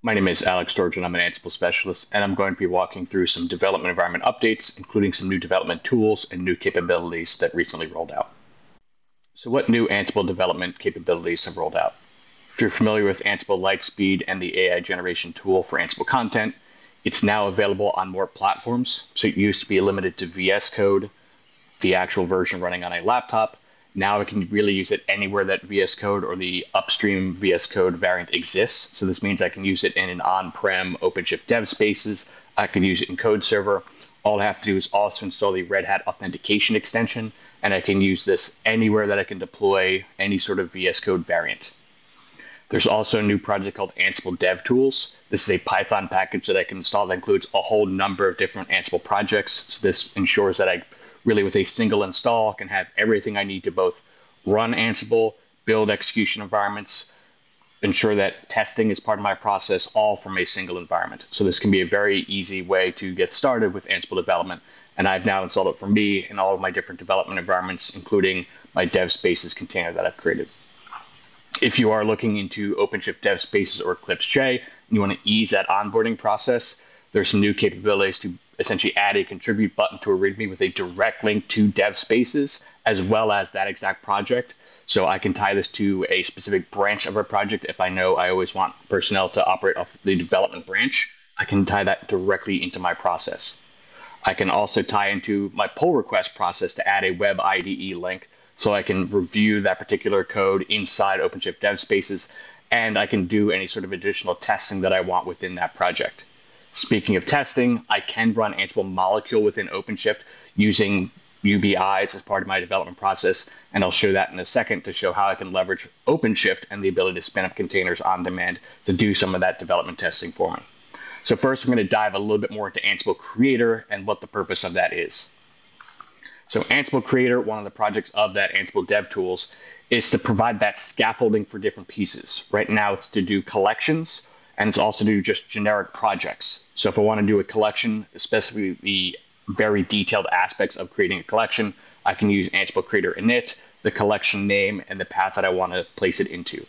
My name is Alex and I'm an Ansible specialist, and I'm going to be walking through some development environment updates, including some new development tools and new capabilities that recently rolled out. So, what new Ansible development capabilities have rolled out? If you're familiar with Ansible Lightspeed and the AI generation tool for Ansible content, it's now available on more platforms. So, it used to be limited to VS Code, the actual version running on a laptop, now I can really use it anywhere that VS Code or the upstream VS Code variant exists. So this means I can use it in an on-prem OpenShift dev spaces. I can use it in code server. All I have to do is also install the Red Hat authentication extension, and I can use this anywhere that I can deploy any sort of VS Code variant. There's also a new project called Ansible Dev Tools. This is a Python package that I can install that includes a whole number of different Ansible projects. So this ensures that I really with a single install can have everything I need to both run Ansible, build execution environments, ensure that testing is part of my process, all from a single environment. So this can be a very easy way to get started with Ansible development. And I've now installed it for me in all of my different development environments, including my dev spaces container that I've created. If you are looking into OpenShift dev spaces or Eclipse Che, and you want to ease that onboarding process, there's some new capabilities to essentially add a contribute button to a README with a direct link to dev spaces as well as that exact project. So I can tie this to a specific branch of a project if I know I always want personnel to operate off the development branch. I can tie that directly into my process. I can also tie into my pull request process to add a web IDE link so I can review that particular code inside OpenShift dev spaces and I can do any sort of additional testing that I want within that project. Speaking of testing, I can run Ansible Molecule within OpenShift using UBIs as part of my development process, and I'll show that in a second to show how I can leverage OpenShift and the ability to spin up containers on demand to do some of that development testing for me. So first, I'm going to dive a little bit more into Ansible Creator and what the purpose of that is. So Ansible Creator, one of the projects of that Ansible Dev Tools, is to provide that scaffolding for different pieces. Right now, it's to do collections and it's also to do just generic projects. So if I want to do a collection, especially the very detailed aspects of creating a collection, I can use Ansible Creator init, the collection name, and the path that I want to place it into.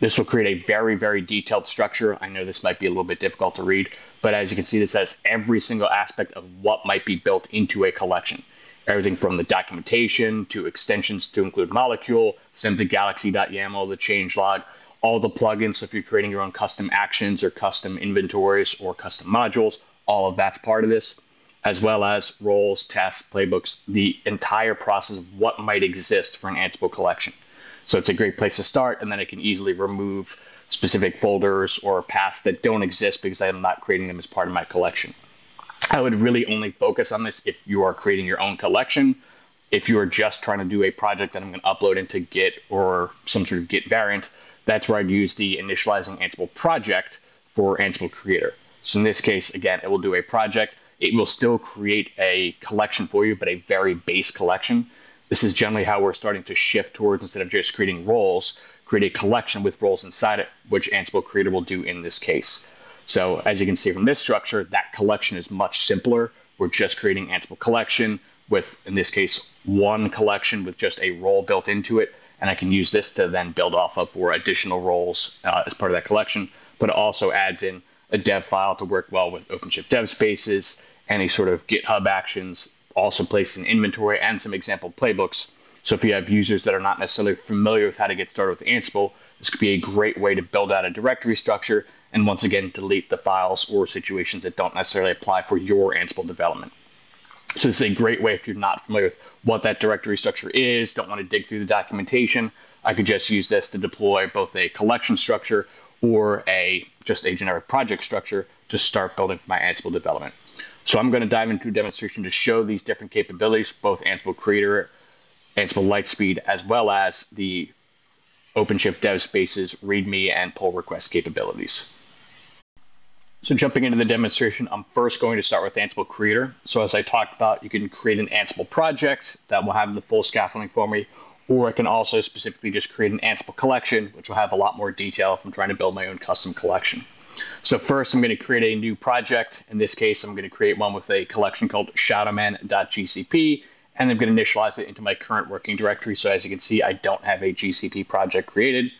This will create a very, very detailed structure. I know this might be a little bit difficult to read, but as you can see, this has every single aspect of what might be built into a collection. Everything from the documentation to extensions to include molecule, send to galaxy.yaml, the changelog, all the plugins. So if you're creating your own custom actions or custom inventories or custom modules, all of that's part of this, as well as roles, tests, playbooks, the entire process of what might exist for an Ansible collection. So it's a great place to start, and then I can easily remove specific folders or paths that don't exist because I'm not creating them as part of my collection. I would really only focus on this if you are creating your own collection. If you are just trying to do a project that I'm going to upload into Git or some sort of Git variant, that's where I'd use the initializing Ansible project for Ansible Creator. So in this case, again, it will do a project. It will still create a collection for you, but a very base collection. This is generally how we're starting to shift towards instead of just creating roles, create a collection with roles inside it, which Ansible Creator will do in this case. So as you can see from this structure, that collection is much simpler. We're just creating Ansible collection with, in this case, one collection with just a role built into it and I can use this to then build off of for additional roles uh, as part of that collection. But it also adds in a dev file to work well with OpenShift dev spaces, any sort of GitHub actions, also placed in inventory and some example playbooks. So if you have users that are not necessarily familiar with how to get started with Ansible, this could be a great way to build out a directory structure and once again delete the files or situations that don't necessarily apply for your Ansible development. So this is a great way if you're not familiar with what that directory structure is, don't want to dig through the documentation. I could just use this to deploy both a collection structure or a just a generic project structure to start building for my Ansible development. So I'm going to dive into a demonstration to show these different capabilities, both Ansible Creator, Ansible Lightspeed, as well as the OpenShift Dev Spaces README and pull request capabilities. So jumping into the demonstration, I'm first going to start with Ansible Creator. So as I talked about, you can create an Ansible project that will have the full scaffolding for me, or I can also specifically just create an Ansible collection, which will have a lot more detail if I'm trying to build my own custom collection. So first, I'm going to create a new project. In this case, I'm going to create one with a collection called shadowman.gcp, and I'm going to initialize it into my current working directory. So as you can see, I don't have a GCP project created.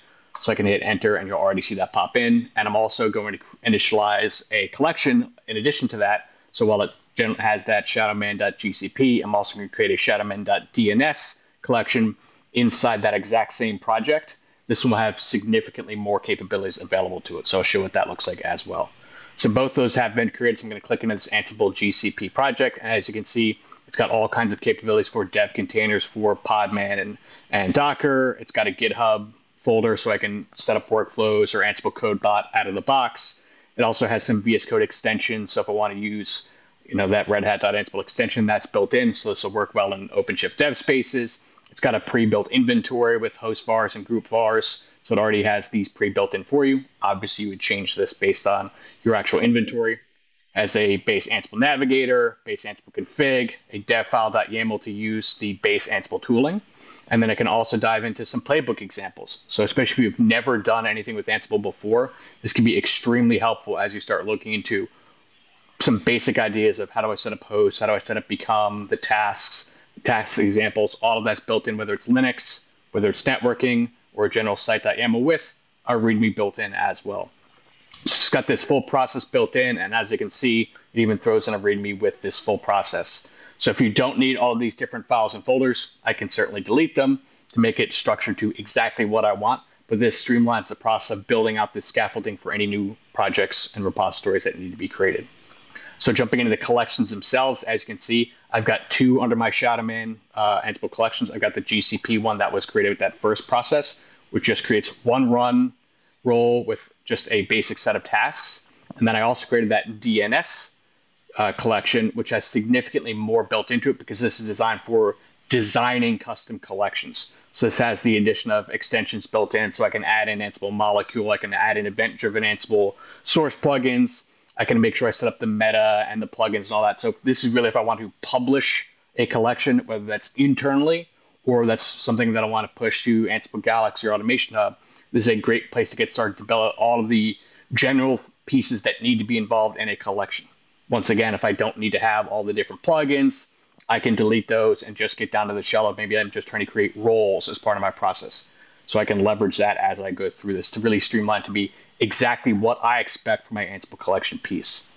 So I can hit enter and you'll already see that pop in. And I'm also going to initialize a collection in addition to that. So while it has that shadowman.gcp, I'm also going to create a shadowman.dns collection inside that exact same project. This one will have significantly more capabilities available to it. So I'll show what that looks like as well. So both those have been created. So I'm going to click into this Ansible GCP project. And as you can see, it's got all kinds of capabilities for dev containers for Podman and, and Docker. It's got a GitHub folder so I can set up workflows or Ansible CodeBot out of the box. It also has some VS Code extensions. So if I want to use you know that Red Hat.Ansible extension, that's built in. So this will work well in OpenShift dev spaces. It's got a pre-built inventory with host vars and group vars. So it already has these pre-built in for you. Obviously, you would change this based on your actual inventory as a base Ansible navigator, base Ansible config, a dev file.yaml to use the base Ansible tooling. And then I can also dive into some playbook examples. So, especially if you've never done anything with Ansible before, this can be extremely helpful as you start looking into some basic ideas of how do I set up hosts, how do I set up become, the tasks, task examples. All of that's built in, whether it's Linux, whether it's networking, or a general site site.yaml with a README built in as well. It's got this full process built in, and as you can see, it even throws in a README with this full process. So if you don't need all these different files and folders, I can certainly delete them to make it structured to exactly what I want. But this streamlines the process of building out the scaffolding for any new projects and repositories that need to be created. So jumping into the collections themselves, as you can see, I've got two under my Shadowman uh, Ansible collections. I've got the GCP one that was created with that first process, which just creates one run role with just a basic set of tasks. And then I also created that DNS uh, collection, which has significantly more built into it because this is designed for designing custom collections. So this has the addition of extensions built in, so I can add an Ansible Molecule, I can add an event-driven Ansible source plugins. I can make sure I set up the meta and the plugins and all that. So this is really if I want to publish a collection, whether that's internally or that's something that I want to push to Ansible Galaxy or Automation Hub this is a great place to get started to develop all of the general pieces that need to be involved in a collection. Once again, if I don't need to have all the different plugins, I can delete those and just get down to the shell of maybe I'm just trying to create roles as part of my process. So I can leverage that as I go through this to really streamline to be exactly what I expect from my Ansible collection piece.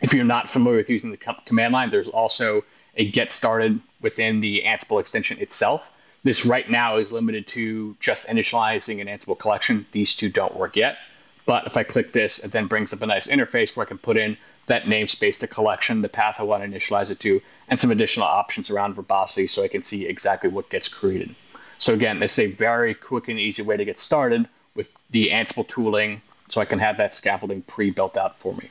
If you're not familiar with using the command line, there's also a get started within the Ansible extension itself. This right now is limited to just initializing an Ansible collection. These two don't work yet. But if I click this, it then brings up a nice interface where I can put in that namespace, the collection, the path I want to initialize it to, and some additional options around verbosity so I can see exactly what gets created. So again, this is a very quick and easy way to get started with the Ansible tooling so I can have that scaffolding pre-built out for me.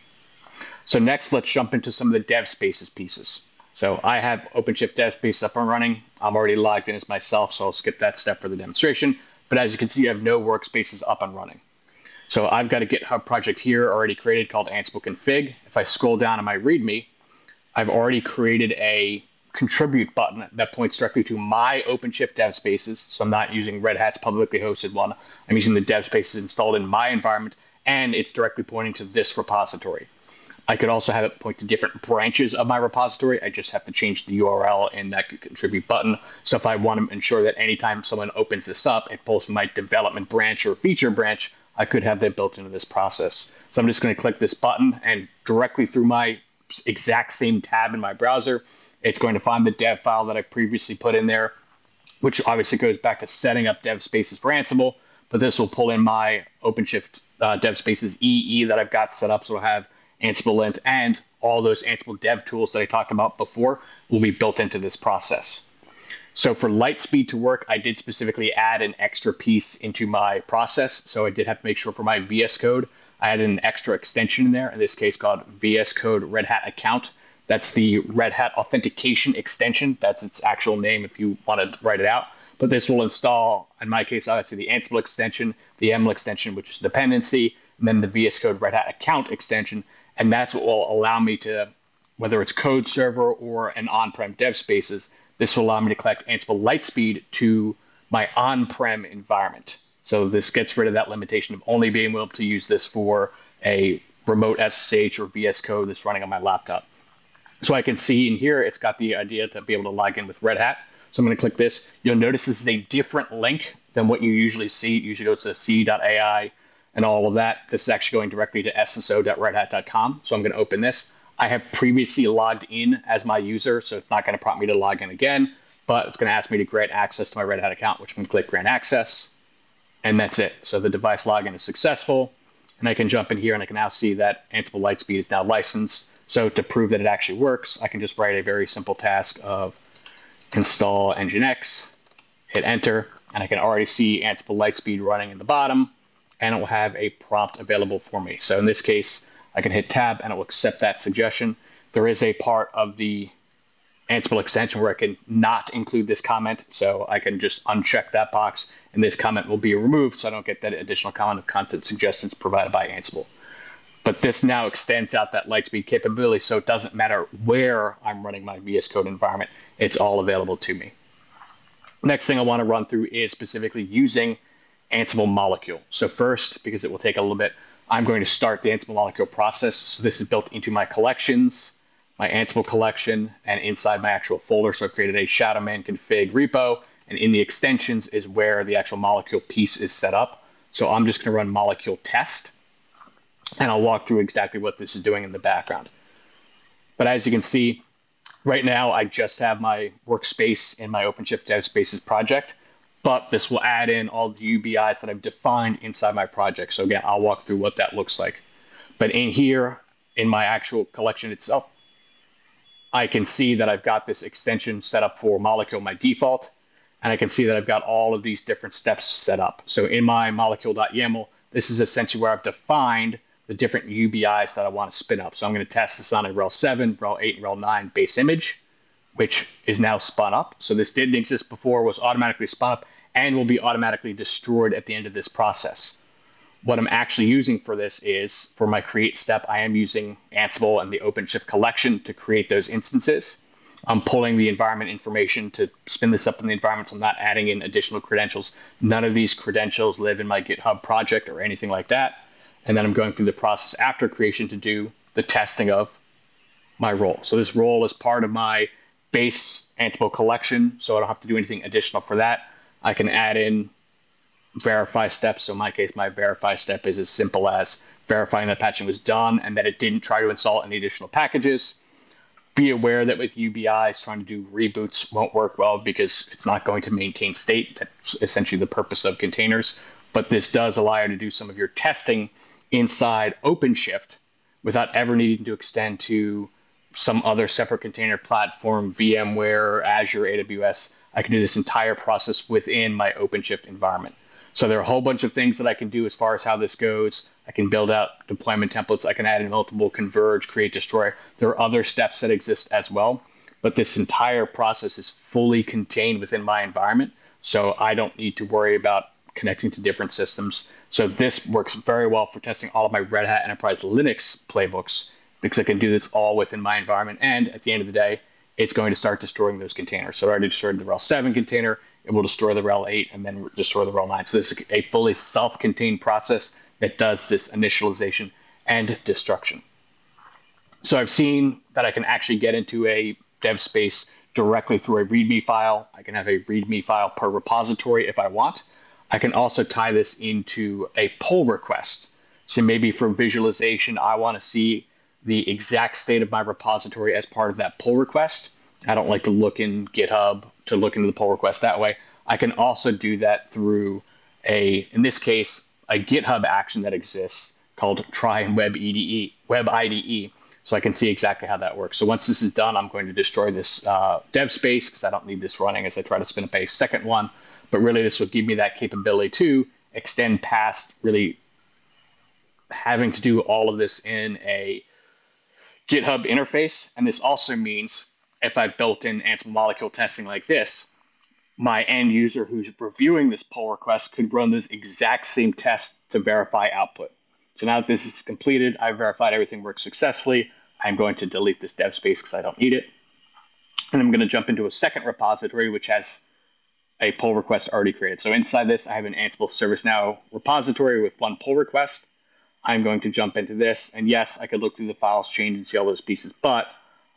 So next, let's jump into some of the dev spaces pieces. So I have OpenShift DevSpace up and running. I'm already logged in as myself, so I'll skip that step for the demonstration. But as you can see, I have no workspaces up and running. So I've got a GitHub project here already created called Ansible config. If I scroll down in my README, I've already created a contribute button that points directly to my OpenShift dev spaces. So I'm not using Red Hat's publicly hosted one. I'm using the dev spaces installed in my environment, and it's directly pointing to this repository. I could also have it point to different branches of my repository. I just have to change the URL in that contribute button. So if I want to ensure that anytime someone opens this up, it pulls my development branch or feature branch, I could have that built into this process. So I'm just going to click this button and directly through my exact same tab in my browser, it's going to find the dev file that I previously put in there, which obviously goes back to setting up dev spaces for Ansible. But this will pull in my OpenShift uh, dev spaces EE that I've got set up. So I'll have Ansible lint, and all those Ansible dev tools that I talked about before will be built into this process. So for Lightspeed to work, I did specifically add an extra piece into my process. So I did have to make sure for my VS Code, I had an extra extension in there, in this case called VS Code Red Hat Account. That's the Red Hat Authentication extension. That's its actual name if you want to write it out. But this will install, in my case, obviously the Ansible extension, the YAML extension, which is dependency, and then the VS Code Red Hat Account extension, and that's what will allow me to, whether it's code server or an on-prem dev spaces, this will allow me to collect Ansible Lightspeed to my on-prem environment. So this gets rid of that limitation of only being able to use this for a remote SSH or VS Code that's running on my laptop. So I can see in here, it's got the idea to be able to log in with Red Hat. So I'm going to click this. You'll notice this is a different link than what you usually see. It usually goes to c.ai and all of that. This is actually going directly to sso.redhat.com. So I'm going to open this. I have previously logged in as my user, so it's not going to prompt me to log in again, but it's going to ask me to grant access to my Red Hat account, which I'm going to click grant access, and that's it. So the device login is successful, and I can jump in here and I can now see that Ansible Lightspeed is now licensed. So to prove that it actually works, I can just write a very simple task of install Nginx, hit enter, and I can already see Ansible Lightspeed running in the bottom, and it will have a prompt available for me. So in this case, I can hit tab and it will accept that suggestion. There is a part of the Ansible extension where I can not include this comment. So I can just uncheck that box and this comment will be removed so I don't get that additional comment of content suggestions provided by Ansible. But this now extends out that Lightspeed capability so it doesn't matter where I'm running my VS Code environment, it's all available to me. Next thing I want to run through is specifically using Ansible Molecule. So first, because it will take a little bit, I'm going to start the Ansible molecule process. So this is built into my collections, my Ansible collection, and inside my actual folder. So I've created a Shadowman config repo, and in the extensions is where the actual molecule piece is set up. So I'm just going to run molecule test, and I'll walk through exactly what this is doing in the background. But as you can see, right now I just have my workspace in my OpenShift Dev Spaces project but this will add in all the UBIs that I've defined inside my project. So again, I'll walk through what that looks like. But in here, in my actual collection itself, I can see that I've got this extension set up for molecule, my default, and I can see that I've got all of these different steps set up. So in my molecule.yaml, this is essentially where I've defined the different UBIs that I want to spin up. So I'm going to test this on a RHEL 7, RHEL 8, and RHEL 9 base image which is now spun up. So this didn't exist before, was automatically spun up, and will be automatically destroyed at the end of this process. What I'm actually using for this is for my create step, I am using Ansible and the OpenShift collection to create those instances. I'm pulling the environment information to spin this up in the environment. So I'm not adding in additional credentials. None of these credentials live in my GitHub project or anything like that. And then I'm going through the process after creation to do the testing of my role. So this role is part of my base Ansible collection, so I don't have to do anything additional for that. I can add in verify steps. So in my case, my verify step is as simple as verifying that patching was done and that it didn't try to install any additional packages. Be aware that with UBIs, trying to do reboots won't work well because it's not going to maintain state. That's essentially the purpose of containers. But this does allow you to do some of your testing inside OpenShift without ever needing to extend to some other separate container platform, VMware, Azure, AWS, I can do this entire process within my OpenShift environment. So there are a whole bunch of things that I can do as far as how this goes. I can build out deployment templates. I can add in multiple converge, create, destroy. There are other steps that exist as well, but this entire process is fully contained within my environment. So I don't need to worry about connecting to different systems. So this works very well for testing all of my Red Hat Enterprise Linux playbooks because I can do this all within my environment. And at the end of the day, it's going to start destroying those containers. So I already destroyed the RHEL 7 container. It will destroy the RHEL 8 and then destroy the RHEL 9. So this is a fully self-contained process that does this initialization and destruction. So I've seen that I can actually get into a dev space directly through a README file. I can have a README file per repository if I want. I can also tie this into a pull request. So maybe for visualization, I want to see the exact state of my repository as part of that pull request. I don't like to look in GitHub to look into the pull request that way. I can also do that through a, in this case, a GitHub action that exists called try web EDE, web IDE. So I can see exactly how that works. So once this is done, I'm going to destroy this uh, dev space because I don't need this running as I try to spin up a second one. But really, this will give me that capability to extend past really having to do all of this in a GitHub interface. And this also means if I've built in Ansible molecule testing like this, my end user who's reviewing this pull request could run this exact same test to verify output. So now that this is completed, I've verified everything works successfully. I'm going to delete this dev space because I don't need it. And I'm going to jump into a second repository, which has a pull request already created. So inside this, I have an Ansible ServiceNow repository with one pull request. I'm going to jump into this. And yes, I could look through the files, change, and see all those pieces, but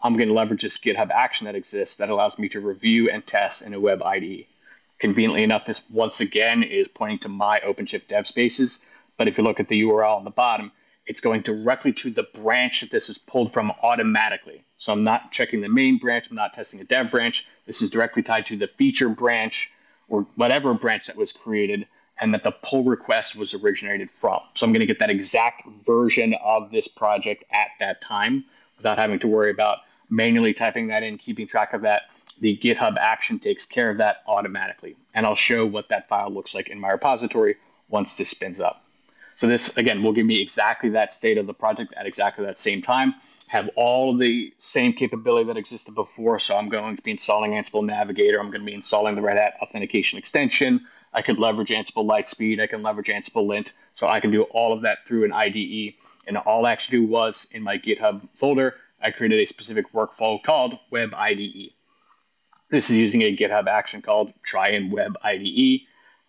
I'm going to leverage this GitHub action that exists that allows me to review and test in a web IDE. Conveniently enough, this once again is pointing to my OpenShift dev spaces. But if you look at the URL on the bottom, it's going directly to the branch that this is pulled from automatically. So I'm not checking the main branch, I'm not testing a dev branch. This is directly tied to the feature branch or whatever branch that was created and that the pull request was originated from. So I'm going to get that exact version of this project at that time without having to worry about manually typing that in, keeping track of that. The GitHub action takes care of that automatically. And I'll show what that file looks like in my repository once this spins up. So this, again, will give me exactly that state of the project at exactly that same time, have all the same capability that existed before. So I'm going to be installing Ansible Navigator. I'm going to be installing the Red Hat Authentication extension. I could leverage Ansible Lightspeed. I can leverage Ansible Lint. So I can do all of that through an IDE. And all I actually do was in my GitHub folder, I created a specific workflow called Web IDE. This is using a GitHub action called try in Web IDE.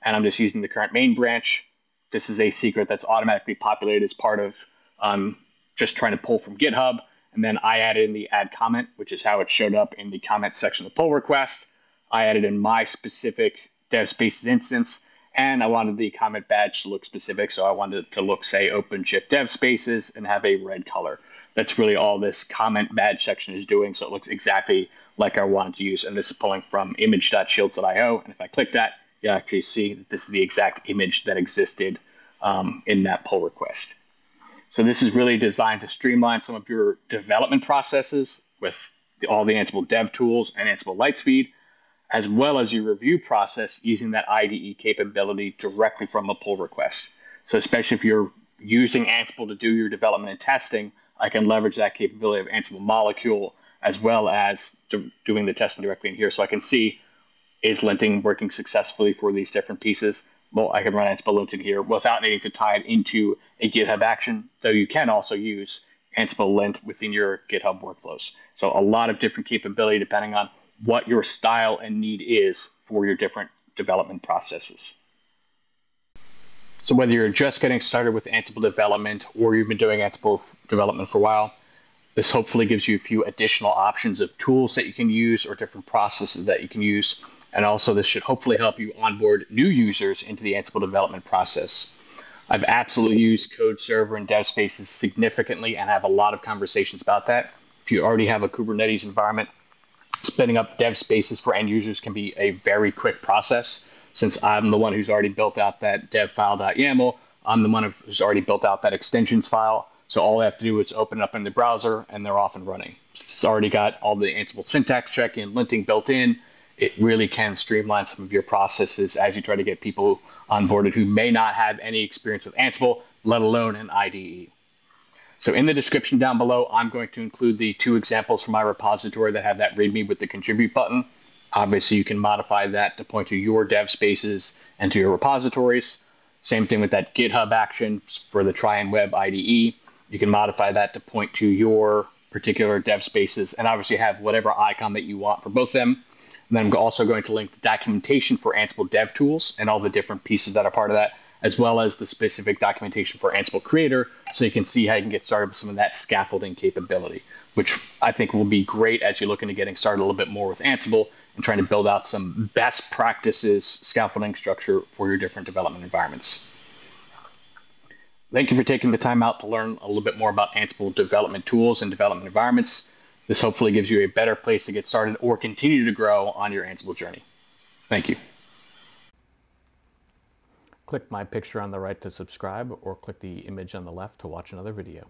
And I'm just using the current main branch. This is a secret that's automatically populated as part of um, just trying to pull from GitHub. And then I added in the add comment, which is how it showed up in the comment section of the pull request. I added in my specific dev spaces instance, and I wanted the comment badge to look specific. So I wanted it to look, say, OpenShift dev spaces and have a red color. That's really all this comment badge section is doing. So it looks exactly like I wanted to use. And this is pulling from image.shields.io. And if I click that, you actually see that this is the exact image that existed um, in that pull request. So this is really designed to streamline some of your development processes with all the Ansible dev tools and Ansible Lightspeed, as well as your review process using that IDE capability directly from a pull request. So especially if you're using Ansible to do your development and testing, I can leverage that capability of Ansible Molecule as well as doing the testing directly in here. So I can see is linting working successfully for these different pieces. Well, I can run Ansible lint in here without needing to tie it into a GitHub action, though you can also use Ansible lint within your GitHub workflows. So a lot of different capability depending on what your style and need is for your different development processes. So whether you're just getting started with Ansible development or you've been doing Ansible development for a while, this hopefully gives you a few additional options of tools that you can use or different processes that you can use. And also this should hopefully help you onboard new users into the Ansible development process. I've absolutely used Code Server and Dev Spaces significantly and have a lot of conversations about that. If you already have a Kubernetes environment, spinning up dev spaces for end users can be a very quick process since I'm the one who's already built out that dev file.yaml, I'm the one who's already built out that extensions file. So all I have to do is open it up in the browser and they're off and running. It's already got all the Ansible syntax check and linting built in. It really can streamline some of your processes as you try to get people onboarded who may not have any experience with Ansible, let alone an IDE. So in the description down below, I'm going to include the two examples from my repository that have that README with the contribute button. Obviously, you can modify that to point to your dev spaces and to your repositories. Same thing with that GitHub action for the Try and Web IDE. You can modify that to point to your particular dev spaces and obviously have whatever icon that you want for both of them. And then I'm also going to link the documentation for Ansible Dev Tools and all the different pieces that are part of that, as well as the specific documentation for Ansible Creator, so you can see how you can get started with some of that scaffolding capability, which I think will be great as you're looking to getting started a little bit more with Ansible and trying to build out some best practices scaffolding structure for your different development environments. Thank you for taking the time out to learn a little bit more about Ansible development tools and development environments. This hopefully gives you a better place to get started or continue to grow on your Ansible journey. Thank you. Click my picture on the right to subscribe or click the image on the left to watch another video.